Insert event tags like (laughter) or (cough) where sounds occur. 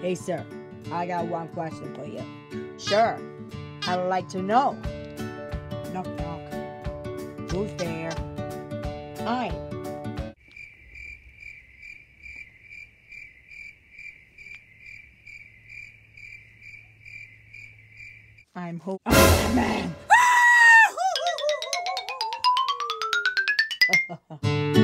Hey, sir, I got one question for you. Sure, I'd like to know. Knock, knock. Who's there? Hi. I'm Hope. Oh, man. (laughs) (laughs)